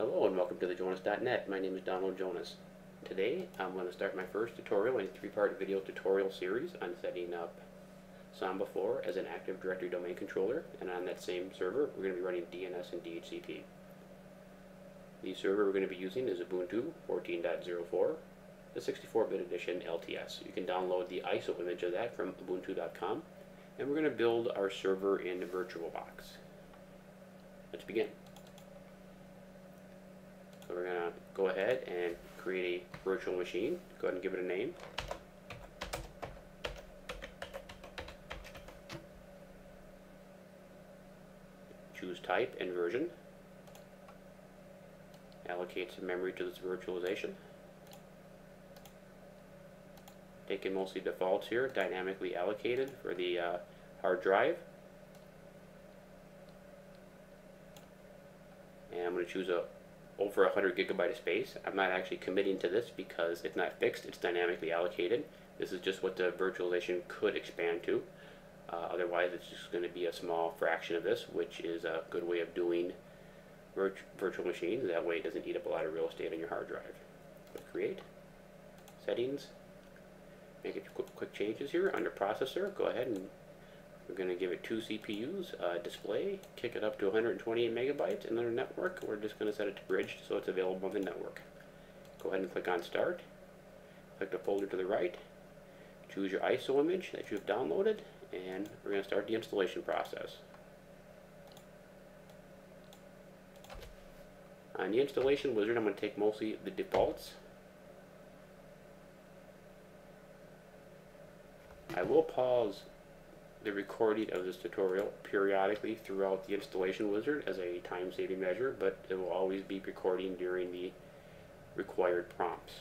Hello and welcome to thejonas.net. My name is Donald Jonas. Today I'm going to start my first tutorial in a three-part video tutorial series on setting up Samba 4 as an Active Directory domain controller and on that same server we're going to be running DNS and DHCP. The server we're going to be using is Ubuntu 14.04, the 64-bit edition LTS. You can download the ISO image of that from ubuntu.com and we're going to build our server in VirtualBox. Let's begin. So we're going to go ahead and create a virtual machine. Go ahead and give it a name. Choose type and version. Allocate some memory to this virtualization. Taking mostly defaults here, dynamically allocated for the uh, hard drive. And I'm going to choose a over 100 gigabyte of space. I'm not actually committing to this because it's not fixed, it's dynamically allocated. This is just what the virtualization could expand to. Uh, otherwise, it's just going to be a small fraction of this, which is a good way of doing virt virtual machines. That way it doesn't eat up a lot of real estate on your hard drive. create, settings, make a quick, quick changes here. Under processor, go ahead and we're going to give it two CPUs, uh, display, kick it up to 128 megabytes, and under network, we're just going to set it to bridged so it's available on the network. Go ahead and click on start, click the folder to the right, choose your ISO image that you've downloaded, and we're going to start the installation process. On the installation wizard, I'm going to take mostly the defaults. I will pause the recording of this tutorial periodically throughout the installation wizard as a time-saving measure, but it will always be recording during the required prompts.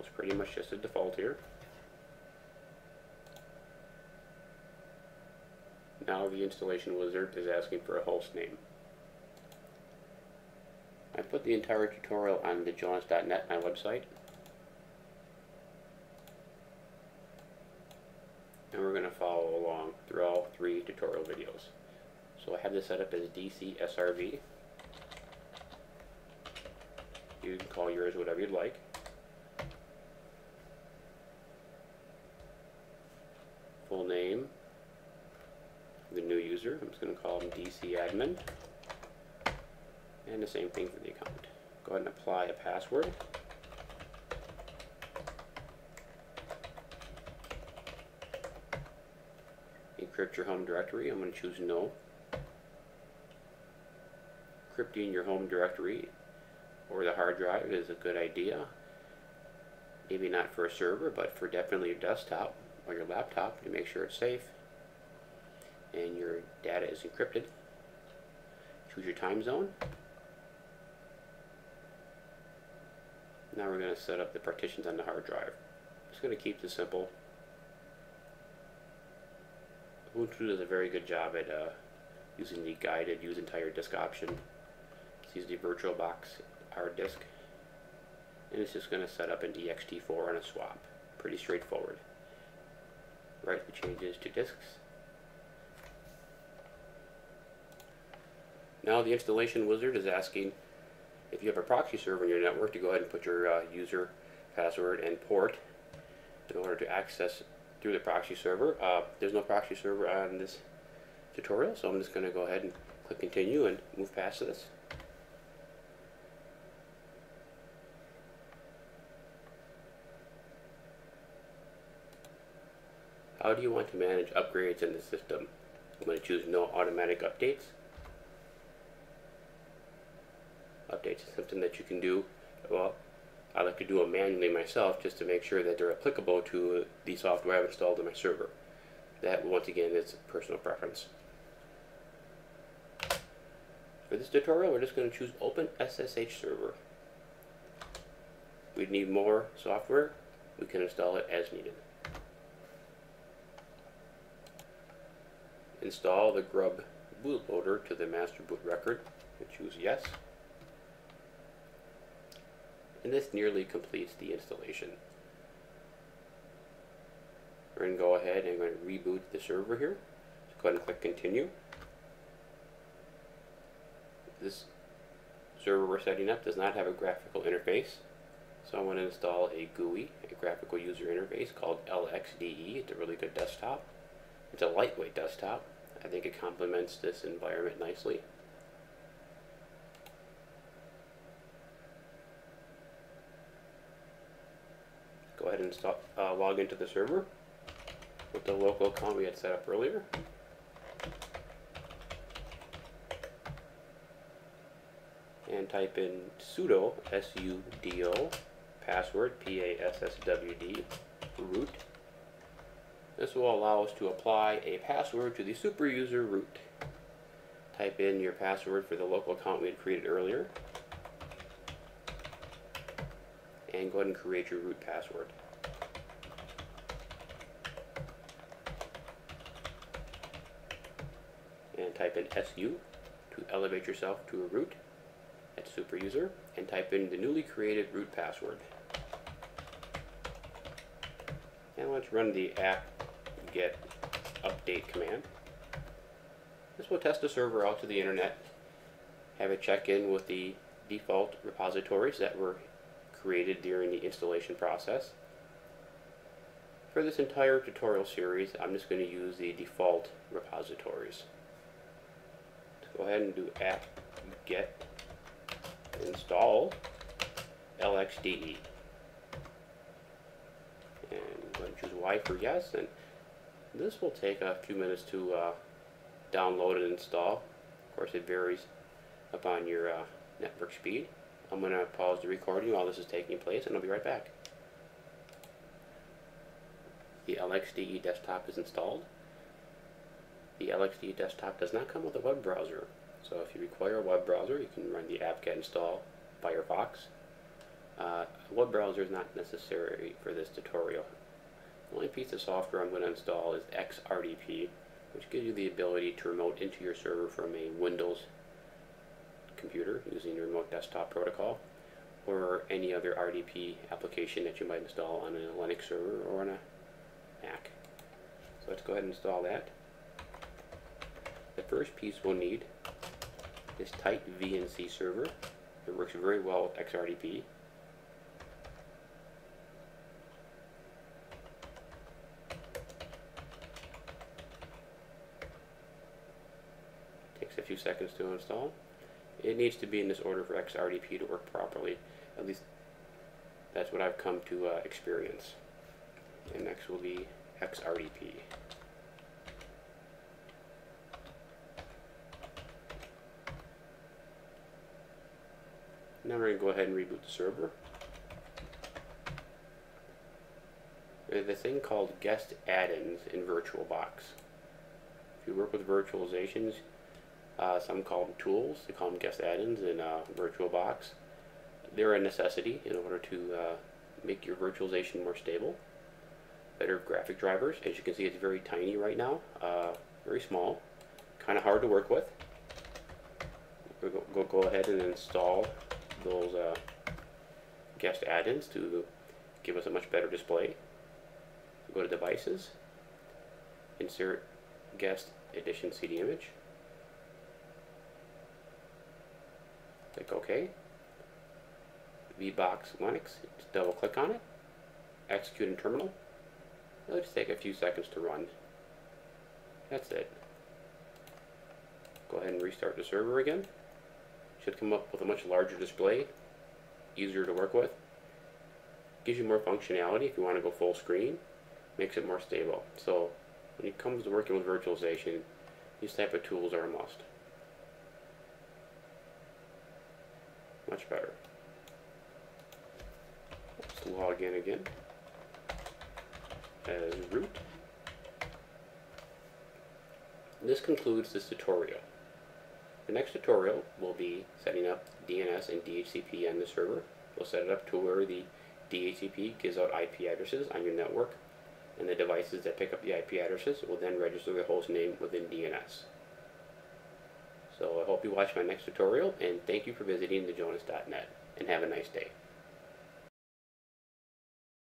It's pretty much just a default here. Now the installation wizard is asking for a host name. I put the entire tutorial on thejonas.net, my website, and we're going to follow along through all three tutorial videos. So I have this set up as DC SRV. You can call yours whatever you'd like. Full name, the new user, I'm just going to call him DC admin. And the same thing for the account. Go ahead and apply a password. Encrypt your home directory. I'm going to choose no. Encrypting your home directory or the hard drive is a good idea. Maybe not for a server, but for definitely your desktop or your laptop to make sure it's safe and your data is encrypted. Choose your time zone. Now we're going to set up the partitions on the hard drive. Just going to keep this simple. Ubuntu does a very good job at uh, using the guided use entire disk option. It's the VirtualBox hard disk. And it's just going to set up an ext4 on a swap. Pretty straightforward. Write the changes to disks. Now the installation wizard is asking if you have a proxy server in your network to go ahead and put your uh, user, password, and port in order to access through the proxy server. Uh, there's no proxy server on this tutorial, so I'm just going to go ahead and click continue and move past this. How do you want to manage upgrades in the system? I'm going to choose no automatic updates. Updates is something that you can do well I like to do them manually myself just to make sure that they're applicable to the software I've installed on my server. That, once again, is personal preference. For this tutorial, we're just going to choose Open SSH Server. We need more software, we can install it as needed. Install the Grub bootloader to the master boot record and choose Yes and this nearly completes the installation. We're going to go ahead and going to reboot the server here. Go ahead and click continue. This server we're setting up does not have a graphical interface. So I'm going to install a GUI, a graphical user interface called LXDE. It's a really good desktop. It's a lightweight desktop. I think it complements this environment nicely. And install, uh, log into the server with the local account we had set up earlier. And type in sudo, S-U-D-O, password, P-A-S-S-W-D, root. This will allow us to apply a password to the super user root. Type in your password for the local account we had created earlier. And go ahead and create your root password. Type in SU to elevate yourself to a root at super user and type in the newly created root password. And let's run the app get update command. This will test the server out to the internet, have it check in with the default repositories that were created during the installation process. For this entire tutorial series, I'm just going to use the default repositories. Go ahead and do app get install LXDE. And choose Y for yes, and this will take a few minutes to uh, download and install. Of course, it varies upon your uh, network speed. I'm going to pause the recording while this is taking place, and I'll be right back. The LXDE desktop is installed. The LXDE desktop does not come with a web browser, so if you require a web browser, you can run the apt-get install Firefox. Uh, a web browser is not necessary for this tutorial. The only piece of software I'm going to install is XRDP, which gives you the ability to remote into your server from a Windows computer using your remote desktop protocol or any other RDP application that you might install on a Linux server or on a Mac. So let's go ahead and install that. The first piece we'll need is tight VNC server. It works very well with XRDP. Takes a few seconds to install. It needs to be in this order for XRDP to work properly. At least that's what I've come to uh, experience. And next will be XRDP. Now we're going to go ahead and reboot the server. There's a thing called guest add-ins in VirtualBox. If you work with virtualizations, uh, some call them tools, they call them guest add-ins in uh, VirtualBox. They're a necessity in order to uh, make your virtualization more stable. Better graphic drivers. As you can see, it's very tiny right now, uh, very small, kind of hard to work with. We'll go, go ahead and install those uh, guest add-ins to give us a much better display. go to devices, insert guest addition CD image, click OK. VBox Linux, just double click on it, execute in terminal. It'll just take a few seconds to run. That's it. Go ahead and restart the server again should come up with a much larger display, easier to work with. Gives you more functionality if you want to go full screen, makes it more stable. So when it comes to working with virtualization, these type of tools are a must. Much better. Let's log in again as root. This concludes this tutorial. The next tutorial will be setting up DNS and DHCP on the server. We'll set it up to where the DHCP gives out IP addresses on your network, and the devices that pick up the IP addresses will then register the host name within DNS. So I hope you watch my next tutorial, and thank you for visiting thejonas.net, and have a nice day.